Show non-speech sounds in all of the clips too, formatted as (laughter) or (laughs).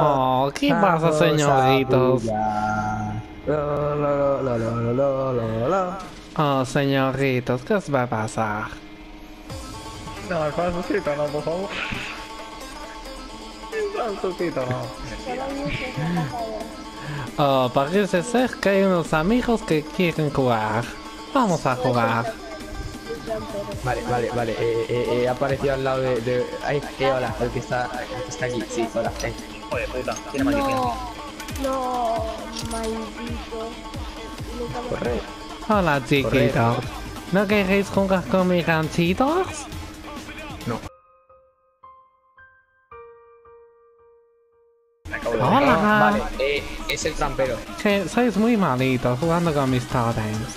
Oh, ¿qué pasa, señoritos? Oh, señoritos, ¿qué os va a pasar? No, el no, por favor. El no. Oh, parece ser que hay unos amigos que quieren jugar. Vamos a jugar. Vale, vale, vale. Eh, eh, he aparecido al lado de. de... Ay, eh, hola, el que está, el que está aquí. Sí, hola. Eh. Joder, puta, tiene maldición. No, no, maldito. Corre. Hola, chiquitos. ¿No queréis jugar con mis ganchitos? No. Me acabo de Hola. Vale, eh, es el trampero. Que sois muy malitos jugando con mis totems.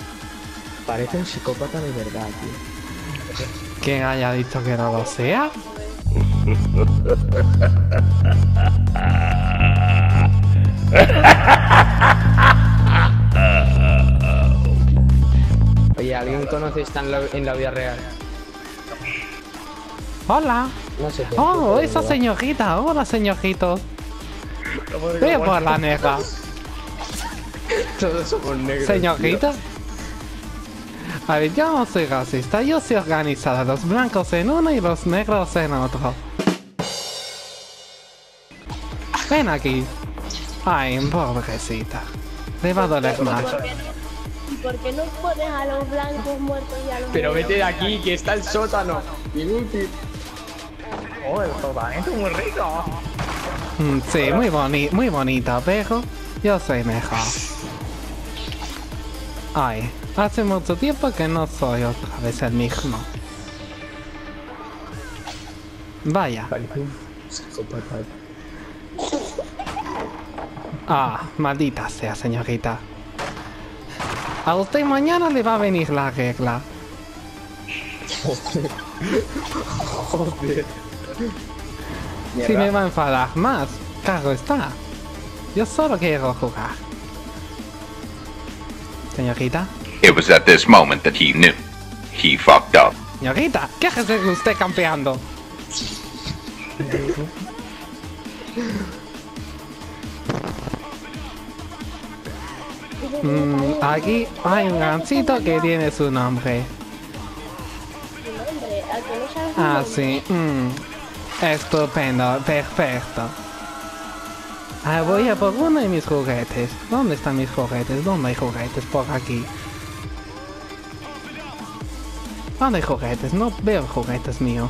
Parece un psicópata de verdad, tío. ¿Quién haya dicho que no lo sea? Oye, ¿alguien conoce esta en la, en la vida real? Hola. No sé. qué Oh, esa señorita. Hola, de Ve por la negra. (laughs) Todos somos negros. Señorita. Ver, yo no soy racista, yo soy organizada. Los blancos en uno y los negros en otro. Ven aquí. Ay, pobrecita. Le va a doler más. ¿Por qué no- ¿Y por qué no pones a los blancos muertos y a los Pero negros vete de aquí, que está el sótano. Inútil. Oh, el sotanito es muy rico. Mm, Sí, muy, boni muy bonita, pero yo soy mejor. Ay, hace mucho tiempo que no soy otra vez el mismo. Vaya. Ah, maldita sea, señorita. A usted mañana le va a venir la regla. Joder. Si me va a enfadar más, claro está. Yo solo quiero jugar. Señorita, It was at this moment that he knew. He fucked up. señorita, ¿qué hace usted campeando? Mm, aquí hay un gancito que tiene su nombre. Ah, sí. mm, Estupendo, perfecto. Ah, voy a por uno de mis juguetes. ¿Dónde están mis juguetes? ¿Dónde hay juguetes? Por aquí. ¿Dónde hay juguetes? No veo juguetes míos.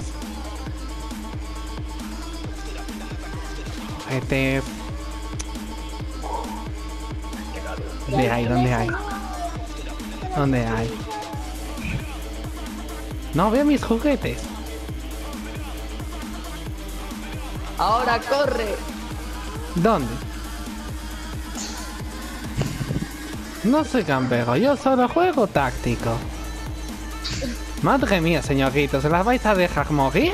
Juguetes. ¿Dónde hay? ¿Dónde hay? ¿Dónde hay? No veo mis juguetes. Ahora corre. ¿Dónde? No soy campero, yo solo juego táctico. (laughs) Madre mía, señoritos, ¿se las vais a dejar morir?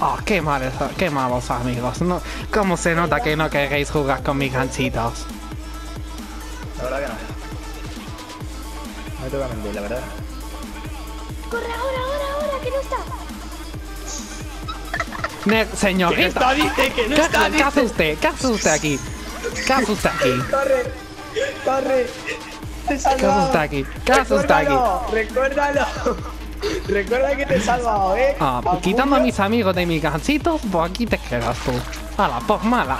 Oh, qué malos, qué malos amigos. No, ¿Cómo se nota que no queréis jugar con mis ganchitos? La verdad que no. No te voy a mentir, la verdad. Corre ahora, ahora, ahora, que no está. Ne- señorita, dice que ¿qué, qué hace usted? ¿Qué hace usted aquí? ¿Qué hace usted aquí? Corre. Corre. Te he ¿Qué hace usted salvado. aquí? ¿Qué hace usted aquí? Recuérdalo. Recuerda que te he salvado, eh. Ah, A quitando a mis amigos de mis ganchitos, pues aquí te quedas tú. Hala, por mala.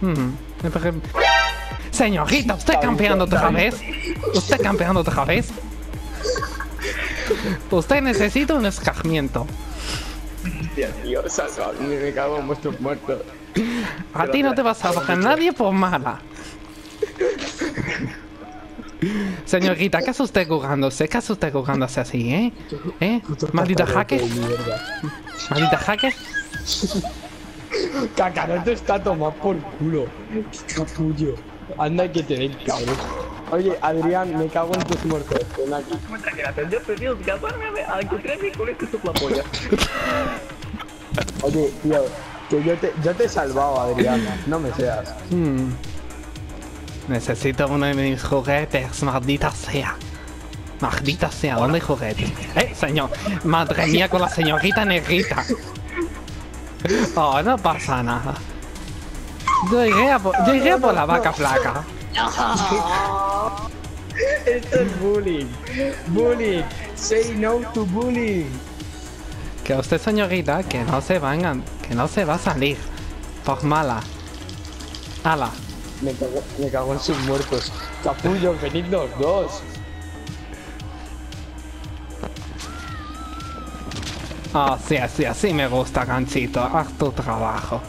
Mm, me parece- Señorita, ¿usted campeando otra vez? ¿Usted campeando otra vez? (laughs) Usted necesita un escarmiento. Hostia, tío, salva. Me, me cago en vuestros muertos. A ti no te va a salvar nadie por mala. Señorita, ¿qué hace usted jugándose? ¿Qué hace usted jugándose así, eh? ¿Eh? ¿Maldita hacker? ¿Maldita hacker? Cacarote está tomado por culo. Capullo. Anda que te den cabrón. Oye, Adrián, me cago en tus muertos. Ven aquí. Yo escaparme a con este soplapolla. Oye, tío, que yo te, yo te he salvado, Adrián. No me seas. Hmm. Necesito uno de mis juguetes, maldita sea. Maldita sea, ¿dónde hay juguetes? Eh, señor. Madre mía con la señorita negrita. Oh, no pasa nada. Yo iré a por, yo iré a por la vaca flaca. Esto es bullying. Bullying. Say no to bullying. Que usted, señorita, que no se van que no se va a salir. Por mala. Ala. Me cago, me cago en sus muertos. Capullo, venid los dos. Ah, sí, sí, así me gusta, ganchito. Haz tu trabajo.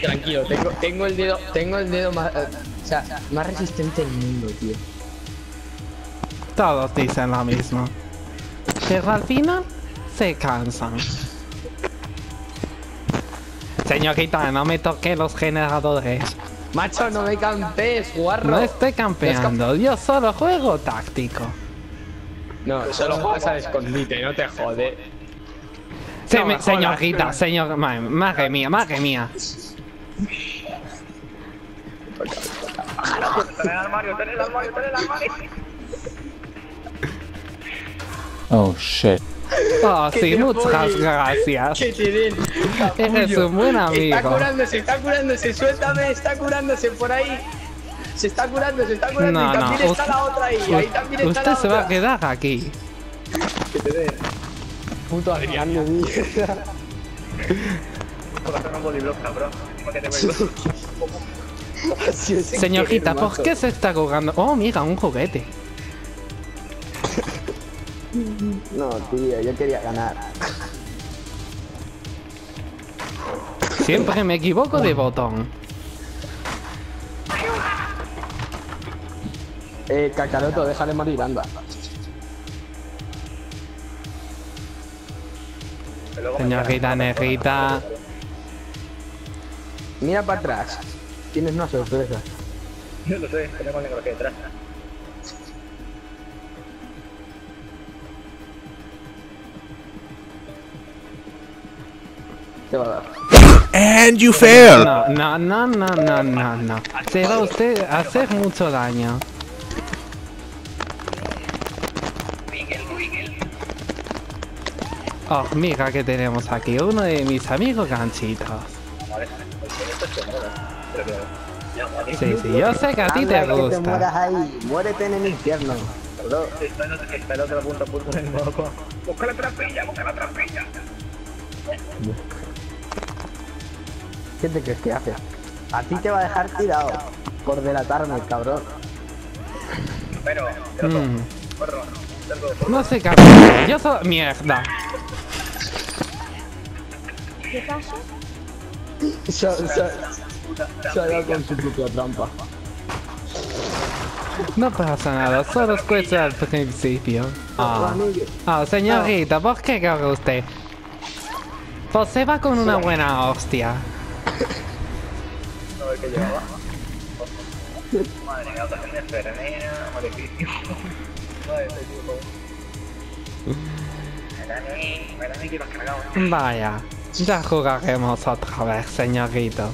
Tranquilo, tengo, tengo el dedo, tengo el dedo más, eh, o sea, más resistente del mundo, tío. Todos dicen lo mismo. Pero al final se cansan. Señorita, no me toque los generadores. Macho, no me campes, guarro. No estoy campeando, yo solo juego táctico. No, solo juegas al escondite, no te jode. Se No me- me jodas, señorita, señor, ma- madre mía, madre mía. El armario, el armario, el armario. Oh shit. Oh, (laughs) sí, muchas gracias. Que te den. Eres un buen Está amigo. curándose, está curándose, suéltame, está curándose por ahí. Se está curando, se está curando No, y no, también está usted- la otra ahí, ahí también está Usted la se va a quedar aquí. Puto Adrián de mierda. (laughs) Por hacer un cabrón. Señorita, ¿por qué se está jugando? Oh, mira, un juguete. No, tío, yo quería ganar. Siempre me equivoco de botón. Eh, Cacaroto, déjale morir, anda. Señorita negrita. Mira para atrás. Tienes una sorpresa. Yo lo sé, tenemos el negro aquí detrás. Te va a dar. And you failed. No, no, no, no, no, no, no. Se va usted a hacer mucho daño. Oh, mira que tenemos aquí uno de mis amigos ganchitos. Sí, sí, yo sé que a ti te gusta. ahí, muérete en el infierno. Otro- está el otro punto punto en (laughs) el moco. Busca la trampilla, busca la trampilla. ¿Qué te crees que hace? A ti te va a dejar tirado por delatarme, cabrón. Pero, Mm, no sé hacer. Yo soy... Mierda. ¿Qué pasa? Se, ha dado con su propia trampa. No pasa nada, solo es cuestión al principio. Ah, ah, señorita, ¿por qué corre usted? Pues se va con una buena hostia. A ver qué llevaba. Madre mía. Vaya, ya jugaremos otra vez, señorito.